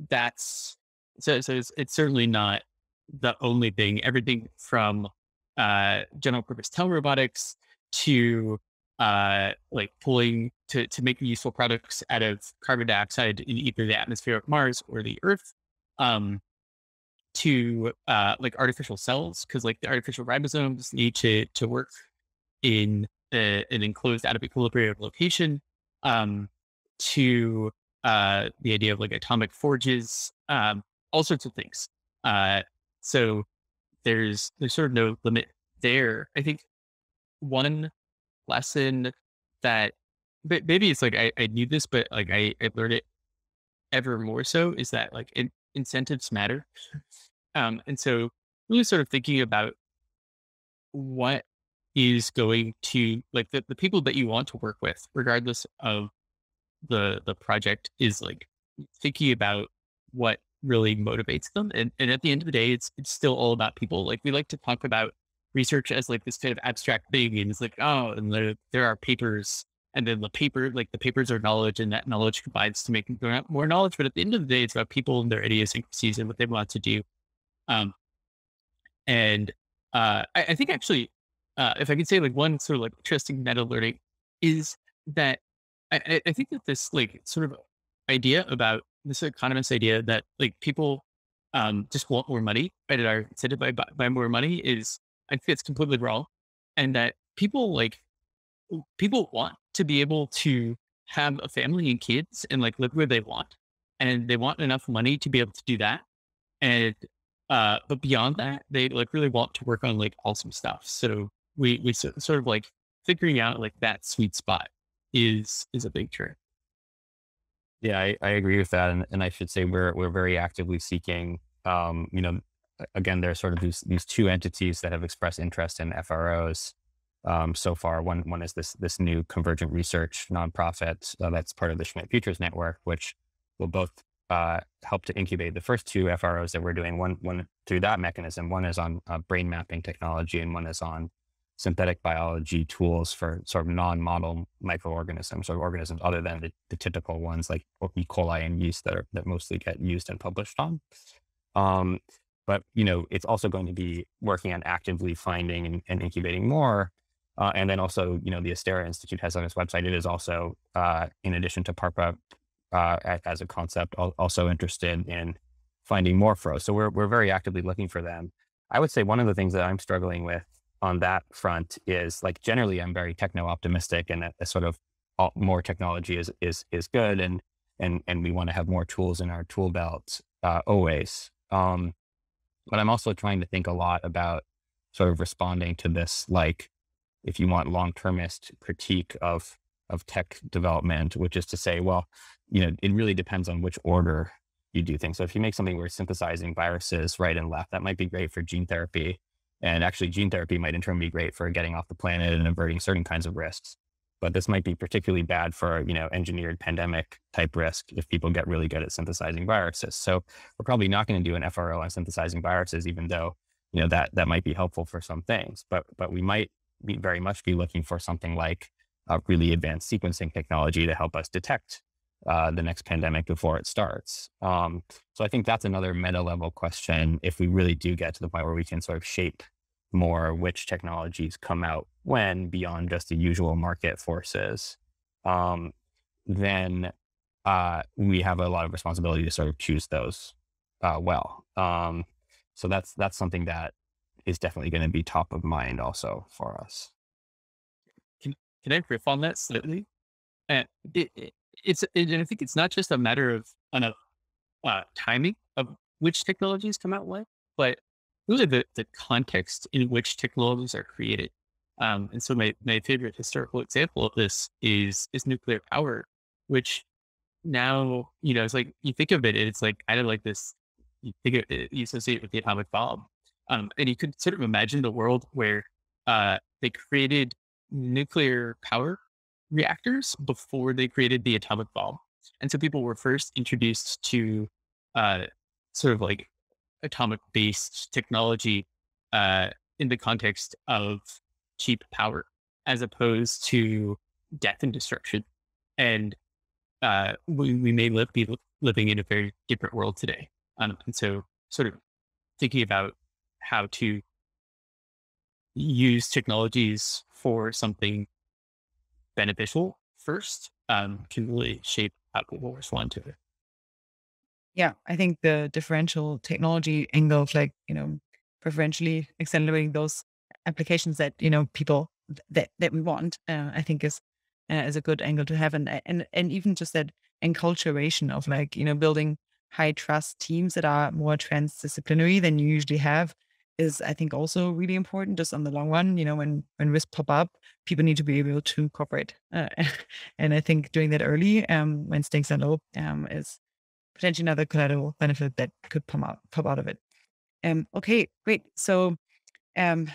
that's so, so it's, it's certainly not the only thing. Everything from uh, general purpose telerobotics to uh, like pulling to, to make useful products out of carbon dioxide in either the atmosphere of Mars or the Earth, um, to uh, like artificial cells, because like the artificial ribosomes need to to work in a, an enclosed out of equilibrium location, um, to uh, the idea of like atomic forges, um, all sorts of things. Uh, so there's there's sort of no limit there. I think one lesson that maybe it's like I, I knew this, but like I, I learned it ever more so is that like in, incentives matter. Um, and so really sort of thinking about what is going to like the, the people that you want to work with, regardless of the the project, is like thinking about what really motivates them. And, and at the end of the day, it's it's still all about people. Like we like to talk about research as like this kind of abstract thing, and it's like oh, and there there are papers and then the paper, like the papers are knowledge, and that knowledge combines to make more knowledge. But at the end of the day, it's about people and their idiosyncrasies and what they want to do. Um, and uh, I, I, think actually, uh, if I could say like one sort of like interesting meta learning is that I, I think that this like sort of idea about this economist idea that like people um, just want more money, right? And are incented by, by more money is, I think it's completely wrong. And that people like, people want to be able to have a family and kids and like live where they want. And they want enough money to be able to do that. And, uh, but beyond that, they like really want to work on like awesome stuff. So we, we sort of like figuring out like that sweet spot is, is a big trick. Yeah, I, I agree with that, and, and I should say we're we're very actively seeking. Um, you know, again, there's sort of these these two entities that have expressed interest in FROs um, so far. One one is this this new Convergent Research nonprofit uh, that's part of the Schmidt Futures Network, which will both uh, help to incubate the first two FROs that we're doing. One one through that mechanism. One is on uh, brain mapping technology, and one is on synthetic biology tools for sort of non-model microorganisms or organisms other than the, the, typical ones like E. coli and yeast that are that mostly get used and published on. Um, but you know, it's also going to be working on actively finding and, and incubating more. Uh, and then also, you know, the Astera Institute has on its website. It is also, uh, in addition to PARPA uh, as a concept, also interested in finding more FROs. So we're we're very actively looking for them. I would say one of the things that I'm struggling with on that front is like generally I'm very techno optimistic and a, a sort of all, more technology is is is good and and and we want to have more tools in our tool belt uh, always. Um, but I'm also trying to think a lot about sort of responding to this like if you want long termist critique of of tech development, which is to say, well, you know, it really depends on which order you do things. So if you make something where synthesizing viruses right and left, that might be great for gene therapy. And actually, gene therapy might in turn be great for getting off the planet and averting certain kinds of risks. But this might be particularly bad for, you know, engineered pandemic type risk if people get really good at synthesizing viruses. So we're probably not going to do an FRO on synthesizing viruses, even though, you know, that that might be helpful for some things. But but we might be very much be looking for something like a really advanced sequencing technology to help us detect uh, the next pandemic before it starts. Um, so I think that's another meta level question. If we really do get to the point where we can sort of shape more which technologies come out when beyond just the usual market forces, um, then uh, we have a lot of responsibility to sort of choose those uh, well. Um, so that's that's something that is definitely going to be top of mind also for us. Can can I riff on that slightly? And it, it it's it, and I think it's not just a matter of of uh, timing of which technologies come out when, but really the, the context in which technologies are created. Um, and so my, my favorite historical example of this is is nuclear power, which now, you know, it's like you think of it, it's like I don't like this, you think of it, you associate it with the atomic bomb. Um, and you could sort of imagine the world where uh, they created nuclear power reactors before they created the atomic bomb. And so people were first introduced to uh, sort of like atomic based technology uh, in the context of cheap power as opposed to death and destruction. And uh, we, we may live, be living in a very different world today. Um, and so, sort of thinking about how to use technologies for something beneficial first um, can really shape how people respond to it. Yeah, I think the differential technology angle of like, you know, preferentially accelerating those applications that, you know, people that that we want, uh, I think is uh, is a good angle to have. And and and even just that enculturation of like, you know, building high trust teams that are more transdisciplinary than you usually have is I think also really important just on the long run. You know, when when risks pop up, people need to be able to cooperate. Uh, and I think doing that early, um, when stakes are low, um, is potentially another collateral benefit that could pop out pop out of it. Um, okay, great. So, um,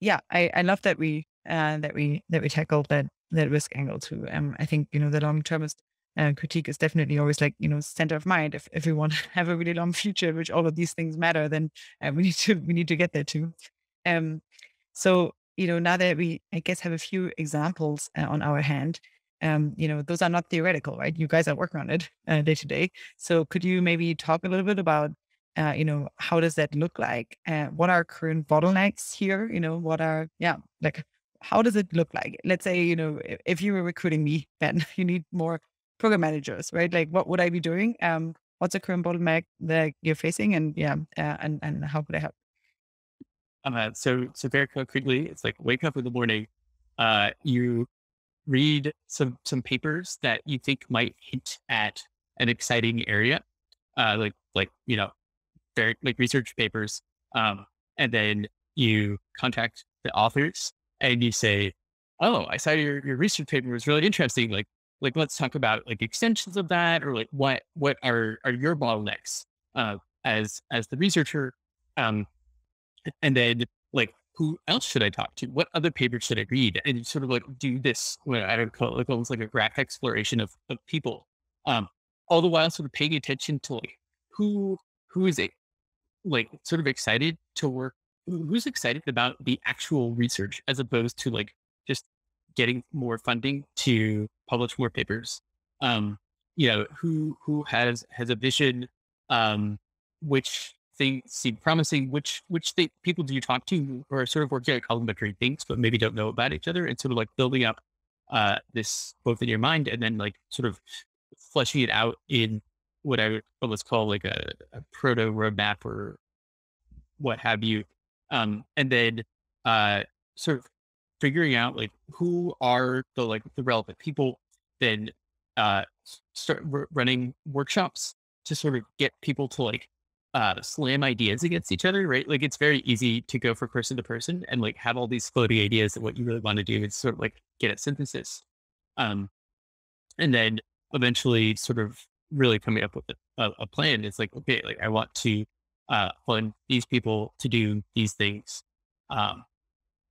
yeah, I, I love that we uh, that we that we tackled that that risk angle too. Um, I think you know the long termist uh, critique is definitely always like you know center of mind. If if we want to have a really long future, in which all of these things matter, then uh, we need to we need to get there too. Um, so you know, now that we, I guess, have a few examples uh, on our hand, um, you know, those are not theoretical, right? You guys are working on it uh, day to day. So could you maybe talk a little bit about, uh, you know, how does that look like? Uh, what are current bottlenecks here? You know, what are, yeah, like, how does it look like? Let's say, you know, if, you were recruiting me, Ben, you need more program managers, right? Like, what would I be doing? Um, what's the current bottleneck that you're facing, and yeah, uh, and and how could I help? Uh, so so very concretely, it's like wake up in the morning, uh, you read some some papers that you think might hint at an exciting area, uh, like like you know, very like research papers, um, and then you contact the authors and you say, "Oh, I saw your your research paper was really interesting. Like like let's talk about like extensions of that, or like what what are are your bottlenecks uh, as as the researcher, um, and then like who else should I talk to? What other papers should I read? And sort of like do this, what I would call it, like almost like a graph exploration of, of people. Um, all the while sort of paying attention to like who who is it like sort of excited to work who's excited about the actual research as opposed to like just getting more funding to publish more papers. Um, you know, who who has has a vision um which things seem promising. Which which they, people do you talk to who are sort of working at complementary things, but maybe don't know about each other, and sort of like building up uh, this both in your mind and then like sort of fleshing it out in what I would almost call like a, a proto roadmap or what have you, um, and then uh, sort of figuring out like who are the like the relevant people, then uh, start r- running workshops to sort of get people to like uh, slam ideas against each other, right? Like it's very easy to go from person to person and like have all these floating ideas of what you really want to do and sort of like get a synthesis. Um, and then eventually sort of really coming up with a, a plan. It's like, okay, like I want to uh, fund these people to do these things. Um,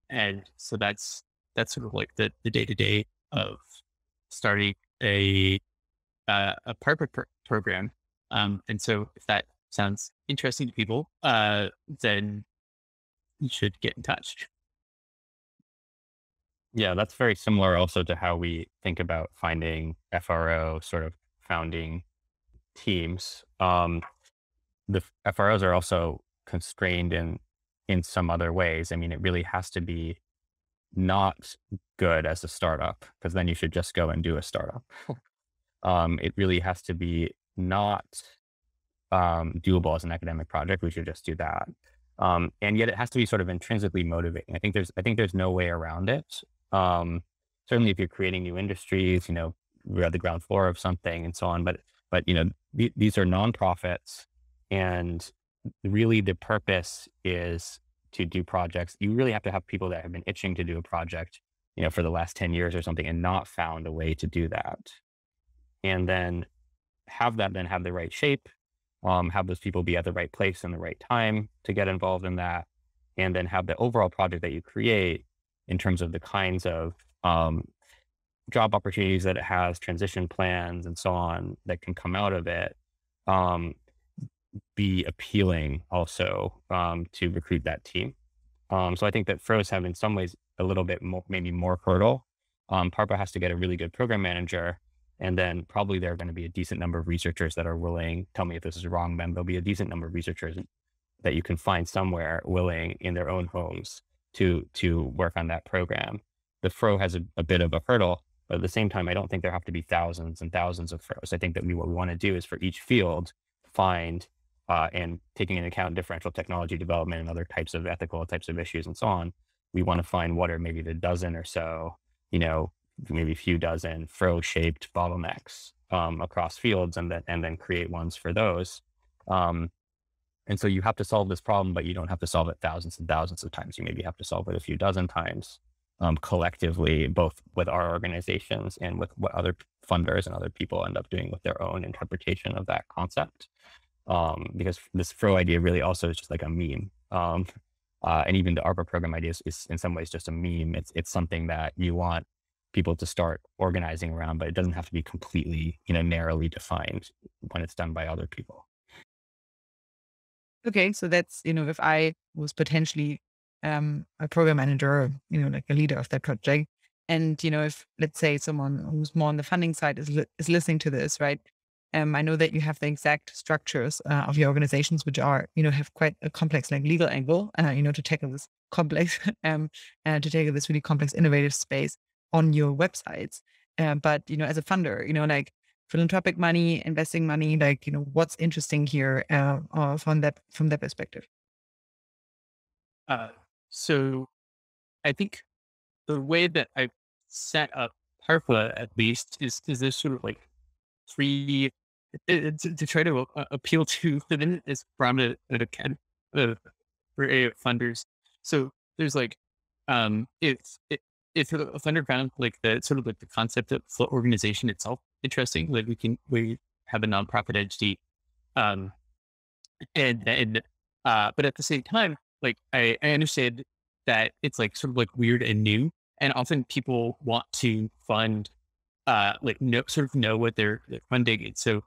and so that's, that's sort of like the, the day to day of starting a, uh, a PARPA pr- program. Um, and so if that sounds interesting to people, uh, then you should get in touch. Yeah, that's very similar also to how we think about finding FRO sort of founding teams. Um, the FROs are also constrained in in some other ways. I mean, it really has to be not good as a startup because then you should just go and do a startup. um, it really has to be not um, doable as an academic project, we should just do that. Um, and yet it has to be sort of intrinsically motivating. I think there's I think there's no way around it. Um, certainly, if you're creating new industries, you know, we're at the ground floor of something and so on. But but you know, th- these are nonprofits, and really the purpose is to do projects. You really have to have people that have been itching to do a project, you know, for the last ten years or something, and not found a way to do that. And then have that then have the right shape um, have those people be at the right place in the right time to get involved in that, and then have the overall project that you create in terms of the kinds of um, job opportunities that it has, transition plans, and so on that can come out of it, um, be appealing also um, to recruit that team. Um, so I think that FROs have in some ways a little bit more, maybe more hurdle. Um, PARPA has to get a really good program manager and then probably there are going to be a decent number of researchers that are willing, tell me if this is wrong, Ben, there'll be a decent number of researchers that you can find somewhere willing in their own homes to to work on that program. The FRO has a, a bit of a hurdle, but at the same time, I don't think there have to be thousands and thousands of FROs. I think that we what we want to do is for each field find uh, and taking into account differential technology development and other types of ethical types of issues and so on, we want to find what are maybe the dozen or so, you know, maybe a few dozen fro shaped bottlenecks um, across fields and then and then create ones for those. Um, and so you have to solve this problem, but you don't have to solve it thousands and thousands of times. You maybe have to solve it a few dozen times um, collectively, both with our organizations and with what other funders and other people end up doing with their own interpretation of that concept. Um, because this Fro idea really also is just like a meme. Um, uh, and even the ARPA program idea is, is, in some ways just a meme. It's it's something that you want people to start organizing around, but it doesn't have to be completely, you know, narrowly defined when it's done by other people. Okay, so that's you know, if I was potentially um, a program manager, you know, like a leader of that project. And you know, if let's say someone who's more on the funding side is li- is listening to this, right? Um, I know that you have the exact structures uh, of your organizations, which are, you know, have quite a complex like legal angle, uh, you know, to tackle this complex, um, and to tackle this really complex, innovative space on your websites. Uh, but you know, as a funder, you know, like philanthropic money, investing money, like you know, what's interesting here uh, uh, from that from that perspective. Uh, so, I think the way that I set up PARPA at least is is this sort of like three it, to, to, try to uh, appeal to the is from a, a, for a funders. So there's like um if if a funder found like the sort of like the concept of the organization itself interesting, like we can we have a nonprofit entity, um, and and uh, but at the same time, like I, I understand that it's like sort of like weird and new, and often people want to fund uh like know sort of know what they're, they're funding, and so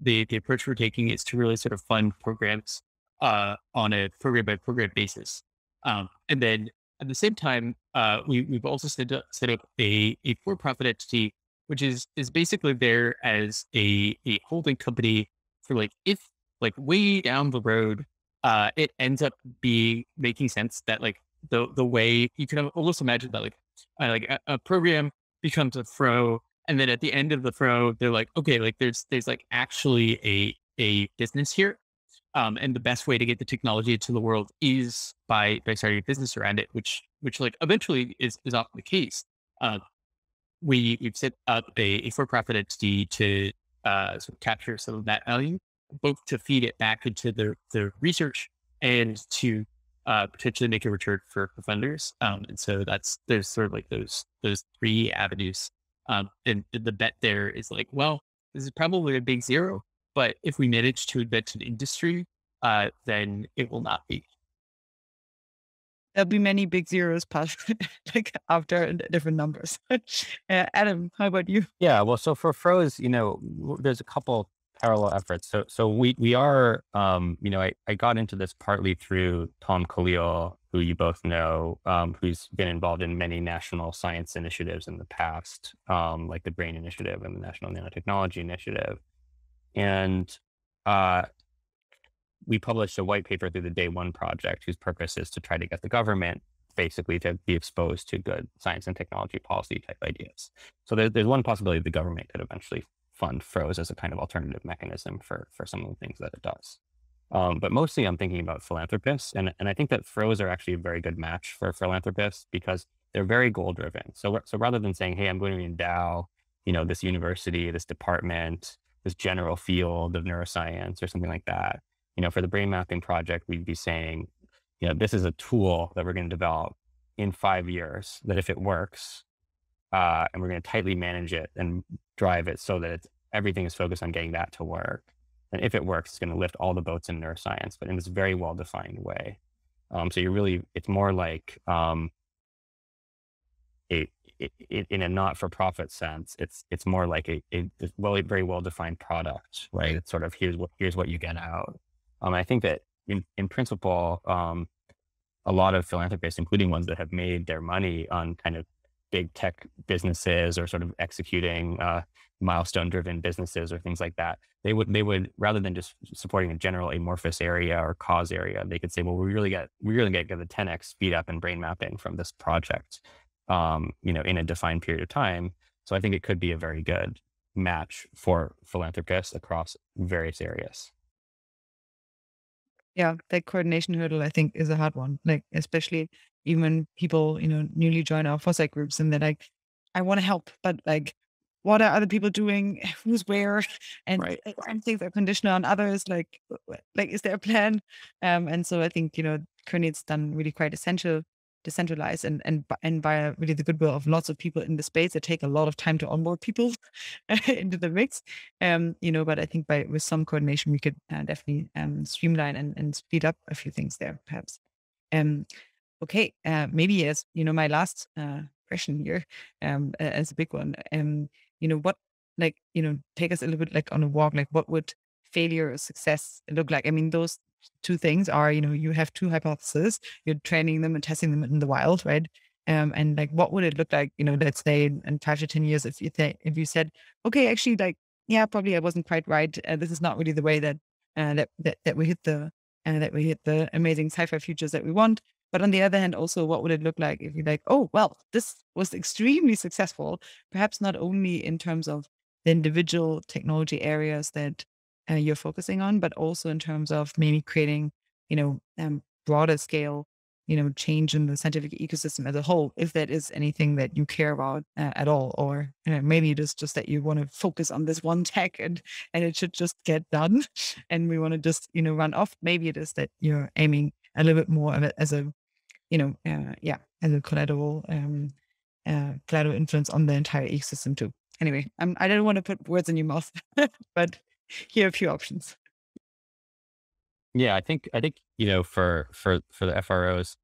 the the approach we're taking is to really sort of fund programs uh on a program by program basis, um, and then at the same time, uh, we, we've also set up, set up a, a for-profit entity, which is is basically there as a, a holding company for like if like way down the road, uh, it ends up being making sense that like the the way you can almost imagine that like uh, like a, a program becomes a fro, and then at the end of the fro, they're like, okay, like there's there's like actually a a business here um, and the best way to get the technology to the world is by by starting a business around it, which which like eventually is is often the case. Uh, we we've set up a, a for profit entity to uh, sort of capture some of that value, both to feed it back into the the research and to uh, potentially make a return for, for funders. Um, and so that's there's sort of like those those three avenues. Um, and the bet there is like, well, this is probably a big zero but if we manage to invent an industry, uh, then it will not be. There'll be many big zeros past like after different numbers. uh, Adam, how about you? Yeah, well, so for FROs, you know, there's a couple parallel efforts. So, so we we are, um, you know, I, I got into this partly through Tom Khalil, who you both know, um, who's been involved in many national science initiatives in the past, um, like the Brain Initiative and the National Nanotechnology Initiative. And uh, we published a white paper through the Day One Project, whose purpose is to try to get the government basically to be exposed to good science and technology policy type ideas. So there, there's one possibility the government could eventually fund FROs as a kind of alternative mechanism for for some of the things that it does. Um, but mostly I'm thinking about philanthropists. And, and I think that FROs are actually a very good match for philanthropists because they're very goal driven. So, so rather than saying, hey, I'm going to endow, you know, this university, this department, this general field of neuroscience or something like that. You know, for the brain mapping project, we'd be saying, you know, this is a tool that we're going to develop in five years that if it works, uh, and we're going to tightly manage it and drive it so that everything is focused on getting that to work. And if it works, it's going to lift all the boats in neuroscience, but in this very well defined way. Um, so you're really, it's more like um, a, it, in a not-for-profit sense, it's it's more like a, a well, very well-defined product, right? It's sort of here's what here's what you get out. Um, I think that in in principle, um, a lot of philanthropists, including ones that have made their money on kind of big tech businesses or sort of executing uh, milestone-driven businesses or things like that, they would they would rather than just supporting a general amorphous area or cause area, they could say, well, we really get we really get, get the 10x speed up in brain mapping from this project um, you know, in a defined period of time. So I think it could be a very good match for philanthropists across various areas. Yeah, that coordination hurdle I think is a hard one. Like especially even when people, you know, newly join our foresight groups and they're like, I want to help, but like what are other people doing? Who's where? And right. things are conditional on others. Like, like is there a plan? Um, and so I think you know, Coordinate's done really quite essential decentralized and and and by really the goodwill of lots of people in the space. It take a lot of time to onboard people into the mix, um, you know. But I think by with some coordination, we could uh, definitely um, streamline and, and speed up a few things there, perhaps. Um, okay, uh, maybe as you know, my last uh, question here, um, as a big one, um, you know, what like you know, take us a little bit like on a walk. Like, what would failure or success look like? I mean, those two things are, you know, you have two hypotheses, you're training them and testing them in the wild, right? Um, and like, what would it look like, you know, let's say in five to 10 years, if you th- if you said, okay, actually like, yeah, probably I wasn't quite right. Uh, this is not really the way that, uh, that, that, that we hit the, uh, that we hit the amazing sci-fi futures that we want. But on the other hand, also, what would it look like if you're like, oh, well, this was extremely successful, perhaps not only in terms of the individual technology areas that uh, you're focusing on, but also in terms of maybe creating, you know, um, broader scale, you know, change in the scientific ecosystem as a whole, if that is anything that you care about uh, at all, or you know, maybe it is just that you want to focus on this one tech and and it should just get done, and we want to just you know run off. Maybe it is that you're aiming a little bit more of it as a, you know, uh, yeah, as a collateral, um, uh, collateral influence on the entire ecosystem too. Anyway, I'm, I don't want to put words in your mouth, but here are a few options. Yeah, I think I think you know for for for the FROs,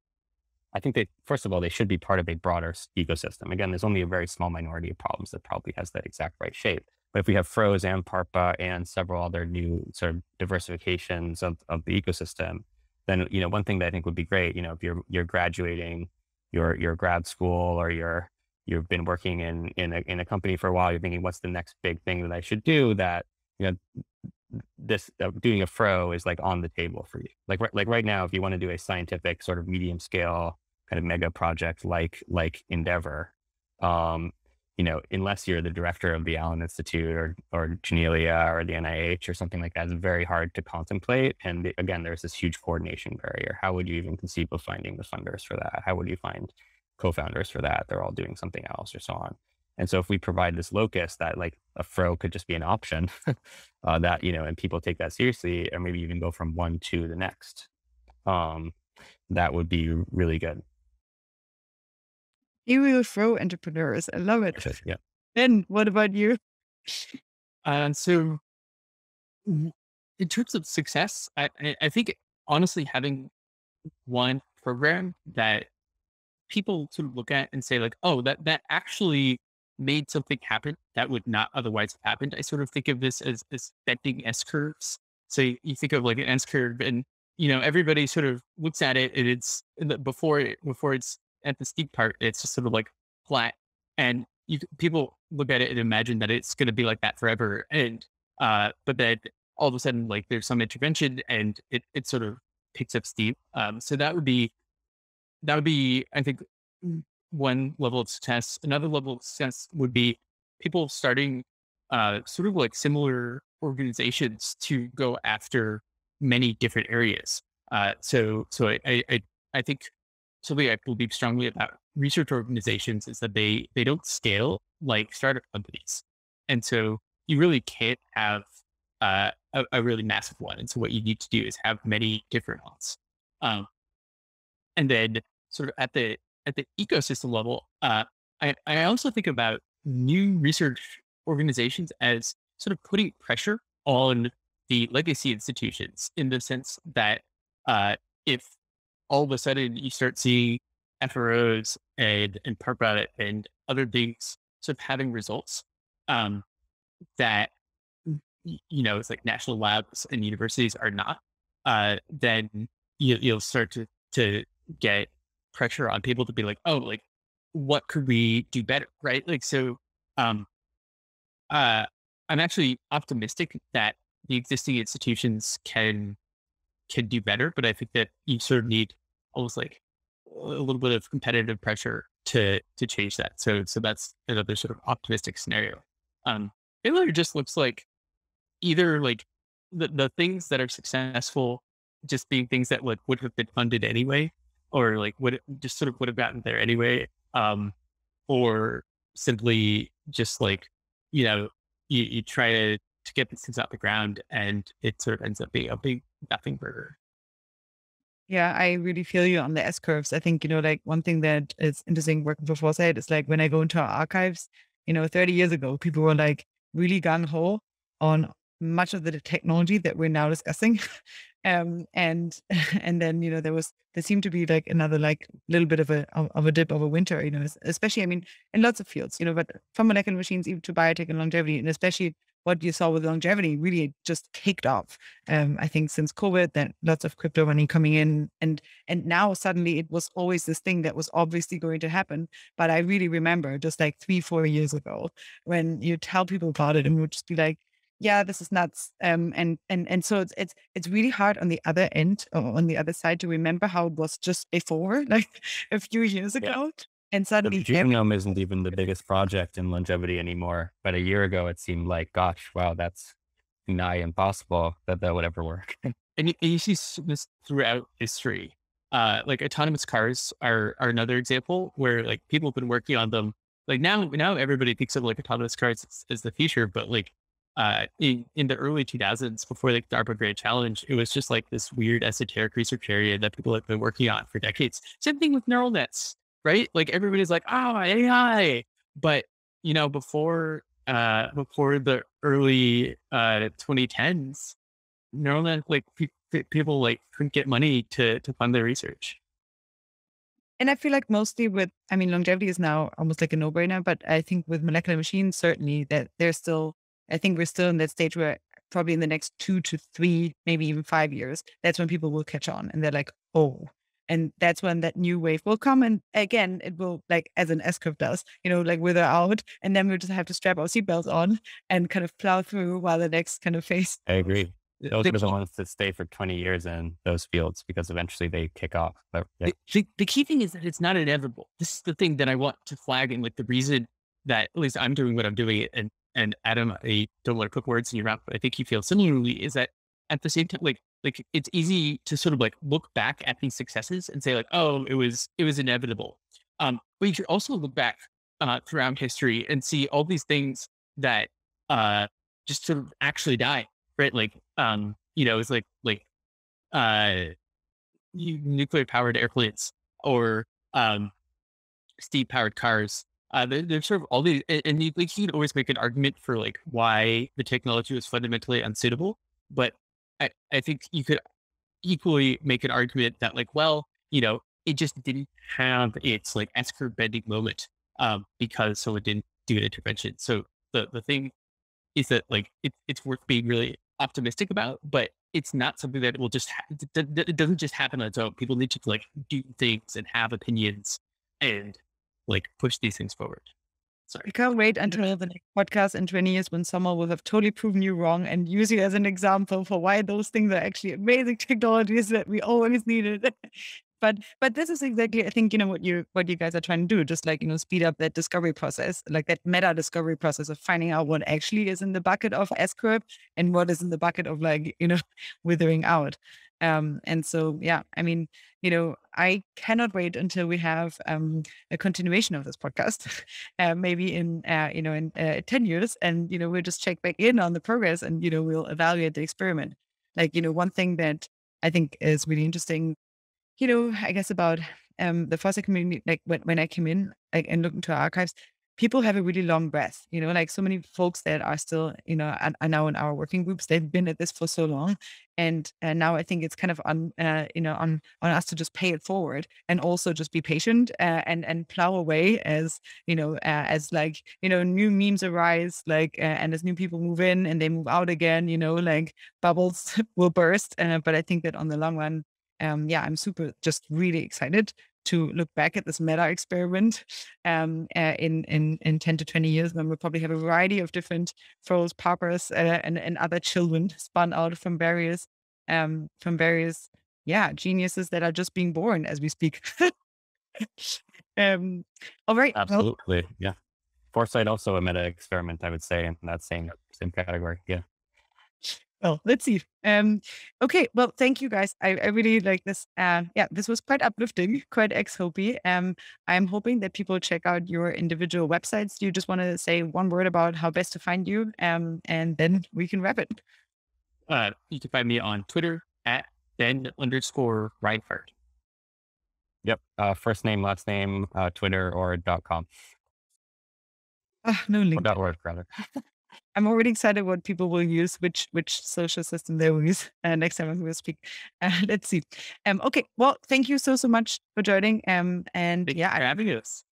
I think they first of all they should be part of a broader ecosystem. Again, there's only a very small minority of problems that probably has that exact right shape. But if we have FROs and PARPA and several other new sort of diversifications of, of the ecosystem, then you know one thing that I think would be great, you know, if you're you're graduating your your grad school or you're you've been working in in a, in a company for a while, you're thinking, what's the next big thing that I should do that you know this uh, doing a fro is like on the table for you. Like like right now if you want to do a scientific sort of medium scale kind of mega project like like endeavor um you know unless you're the director of the allen institute or or Janelia or the nih or something like that it's very hard to contemplate. And again there's this huge coordination barrier. How would you even conceive of finding the funders for that? How would you find co-founders for that? They're all doing something else or so on and so if we provide this locus that like a fro could just be an option uh, that, you know, and people take that seriously or maybe even go from one to the next, um, that would be really good. You fro entrepreneurs. I love it. Yeah. Ben, what about you? And uh, so in terms of success, I, I think honestly having one program that people sort of look at and say like, oh, that that actually made something happen that would not otherwise have happened. I sort of think of this as, as bending S curves. So you, you think of like an S curve and, you know, everybody sort of looks at it and it's before it, before it's at the steep part, it's just sort of like flat. And you people look at it and imagine that it's going to be like that forever. And, uh, but then all of a sudden, like there's some intervention and it, it sort of picks up steep. Um, so that would be, that would be, I think, one level of success. Another level of success would be people starting uh, sort of like similar organizations to go after many different areas. Uh, so, so I, I, I think something I believe strongly about research organizations is that they they don't scale like startup companies, and so you really can't have uh, a, a, really massive one. And so what you need to do is have many different ones. Um, and then sort of at the at the ecosystem level, uh, I, I also think about new research organizations as sort of putting pressure on the legacy institutions in the sense that uh, if all of a sudden you start seeing FROs and, and PARPA and other things sort of having results um, that, you know, it's like national labs and universities are not, uh, then you, you'll start to, to get pressure on people to be like, oh, like, what could we do better? Right. Like, so, um, uh, I'm actually optimistic that the existing institutions can, can do better, but I think that you sort of need almost like a little bit of competitive pressure to, to change that. So, so that's another sort of optimistic scenario. Um, it just looks like either like the, the things that are successful just being things that like would have been funded anyway or like would just sort of would have gotten there anyway. Um, or simply just like, you know, you, you try to, to get these things off the ground and it sort of ends up being a big nothing burger. Yeah, I really feel you on the S curves. I think, you know, like one thing that is interesting working for Foresight is like when I go into our archives, you know, 30 years ago, people were like really gung ho on much of the technology that we're now discussing. um and and then you know there was there seemed to be like another like little bit of a of a dip a winter you know especially i mean in lots of fields you know but from molecular machines even to biotech and longevity and especially what you saw with longevity really just kicked off. Um, I think since COVID, then lots of crypto money coming in, and and now suddenly it was always this thing that was obviously going to happen. But I really remember just like three, four years ago when you tell people about it, and would just be like, yeah, this is nuts. Um, and and and so it's it's it's really hard on the other end or on the other side to remember how it was just before, like a few years ago. Yeah. And suddenly, the genome isn't even the biggest project in longevity anymore. But a year ago, it seemed like, gosh, wow, that's nigh impossible that that would ever work. And you, you see this throughout history. Uh, like autonomous cars are are another example where like people have been working on them. Like now, now everybody thinks of like autonomous cars as, as the future, but like uh, in, in the early 2000s, before the DARPA Grand Challenge, it was just like this weird esoteric research area that people have been working on for decades. Same thing with neural nets right? Like everybody's like, oh, AI. But, you know, before, uh, before the early, uh, 2010s, neural net, like pe- people like couldn't get money to, to fund their research. And I feel like mostly with, I mean, longevity is now almost like a no brainer, but I think with molecular machines, certainly that there's still, I think we're still in that stage where probably in the next two to three, maybe even five years, that's when people will catch on and they're like, oh, and that's when that new wave will come. And again, it will like as an S curve does, you know, like wither out. And then we'll just have to strap our seatbelts on and kind of plow through while the next kind of phase. I agree. Those the, are the ones that stay for 20 years in those fields because eventually they kick off. But, yeah. the, the key thing is that it's not inevitable. This is the thing that I want to flag and like the reason that at least I'm doing what I'm doing and and Adam, I don't want to put words in your mouth, but I think you feel similarly is that at the same time, like like it's easy to sort of like look back at these successes and say like, oh, it was it was inevitable. Um, but you should also look back uh, throughout history and see all these things that uh, just sort of actually die, right? Like, um, you know, it's like like uh, nuclear powered airplanes or um, steam powered cars. Uh, there's sort of all these, and you, like, you can always make an argument for like why the technology was fundamentally unsuitable. But I, I think you could equally make an argument that like, well, you know, it just didn't have its like S curve bending moment um, because someone didn't do an intervention. So the the thing is that like it, it's worth being really optimistic about, but it's not something that will just ha- it doesn't just happen on its own. People need to like do things and have opinions and like push these things forward. Sorry. We can't wait until the next podcast in 20 years when someone will have totally proven you wrong and use you as an example for why those things are actually amazing technologies that we always needed. but but this is exactly I think you know what you what you guys are trying to do, just like you know speed up that discovery process, like that meta discovery process of finding out what actually is in the bucket of S curve and what is in the bucket of like you know withering out. Um, and so, yeah, I mean, you know, I cannot wait until we have um, a continuation of this podcast, uh, maybe in, uh, you know, in uh, 10 years. And, you know, we'll just check back in on the progress and, you know, we'll evaluate the experiment. Like, you know, one thing that I think is really interesting, you know, I guess about um, the Foresight community, like when, when I came in like, and looked into our archives, people have a really long breath, you know, like so many folks that are still, you know, are, are now in our working groups, they've been at this for so long. And uh, now I think it's kind of on, uh, you know, on, on us to just pay it forward and also just be patient uh, and, and plow away as, you know, uh, as like, you know, new memes arise, like, uh, and as new people move in and they move out again, you know, like bubbles will burst. Uh, but I think that on the long run, um, yeah, I'm super just really excited to look back at this meta experiment um, uh, in, in, in 10 to 20 years, then we'll probably have a variety of different FROs, PARPAs, uh, and, and other children spun out from various, um, from various, yeah, geniuses that are just being born as we speak. um, all right. Absolutely. Well, yeah. Foresight also a meta experiment, I would say, in that same same category. Yeah well, let's see. Um, okay. Well, thank you guys. I, I really like this. Uh, yeah, this was quite uplifting, quite ex hopey. Um, I'm hoping that people check out your individual websites. Do you just want to say one word about how best to find you? Um, and then we can wrap it. Uh, you can find me on Twitter at Ben underscore Reinhardt. Yep. Uh, first name, last name, uh, Twitter or dot com. Ah, no link. Or dot org, rather. I'm already excited what people will use, which which social system they will use uh, next time we will speak. Uh, let's see. Um, okay, well, thank you so so much for joining. Um, and Thank yeah, for having us.